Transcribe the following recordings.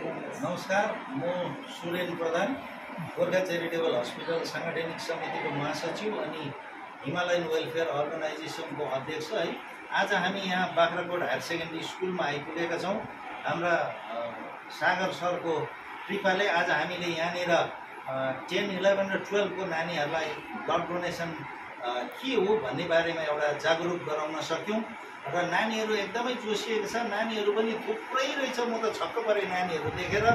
नमस्कार म Suren Pradhan Gorkha charitable hospital साङ्गठनिक समितिको महासचिव अनि हिमालयन वेलफेयर अर्गनाइजेसनको अध्यक्ष है। आज हामी यहाँ बाख्राकोट हायर सेकेन्ड्री स्कुलमा आइपुगेका छौँ। हाम्रा सागर सरको कृपाले आज हामीले यहाँनिर टेन इलेभेन र टुवेल्भको नानीहरूलाई ब्लड डोनेसन के हो भन्ने बारेमा एउटा जागरुक गराउन सक्यौँ र नानीहरू एकदमै जोसिएको छ। नानीहरू पनि थुप्रै रहेछ। म त छक्क परेँ नानीहरू देखेर।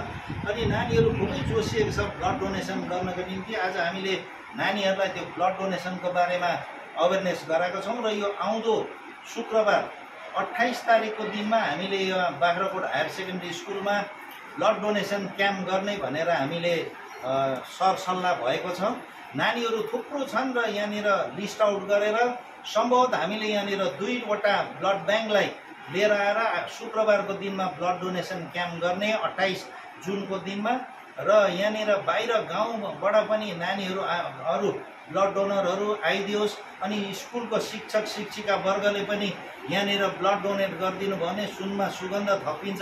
अनि नानीहरू खुबै जोसिएको छ ब्लड डोनेसन गर्नको निम्ति। आज हामीले नानीहरूलाई त्यो ब्लड डोनेसनको बारेमा अवेरनेस गराएको छौँ र यो आउँदो शुक्रबार अट्ठाइस तारिकको दिनमा हामीले यो बाख्राकोट हायर सेकेन्ड्री स्कुलमा ब्लड डोनेसन क्याम्प गर्ने भनेर हामीले सरसल्लाह भएको छ। नानीहरू थुप्रो छन् र यहाँनिर लिस्ट आउट गरेर सम्भवतः हामीले यहाँनिर दुईवटा ब्लड ब्याङ्कलाई लिएर आएर शुक्रबारको दिनमा ब्लड डोनेसन क्याम्प गर्ने अट्ठाइस जुनको दिनमा र यहाँनिर बाहिर गाउँबाट पनि नानीहरू अरू ब्लड डोनरहरू आइदियोस् अनि स्कुलको शिक्षक शिक्षिका वर्गले पनि यहाँनिर ब्लड डोनेट गरिदिनु भयो भने सुनमा सुगन्ध थपिन्छ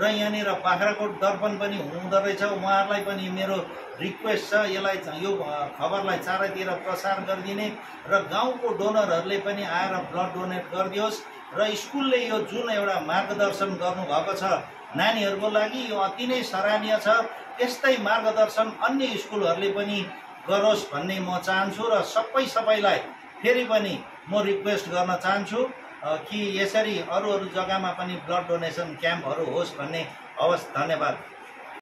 र यहाँनिर बाख्राकोट दर्पण पनि हुँदो रहेछ उहाँहरूलाई पनि मेरो रिक्वेस्ट छ यसलाई यो खबरलाई चारैतिर प्रसार गरिदिने र गाउँको डोनरहरूले पनि आएर ब्लड डोनेट गरिदियोस् र स्कुलले यो जुन एउटा मार्गदर्शन गर्नुभएको छ नानीहरूको लागि यो अति नै सराहनीय छ। त्यस्तै मार्गदर्शन अन्य स्कुलहरूले पनि गरोस् भन्ने म चाहन्छु र सबै सबैलाई फेरि पनि म रिक्वेस्ट गर्न चाहन्छु कि यसरी अरू अरू जग्गामा पनि ब्लड डोनेसन क्याम्पहरू होस् भन्ने हवस् धन्यवाद।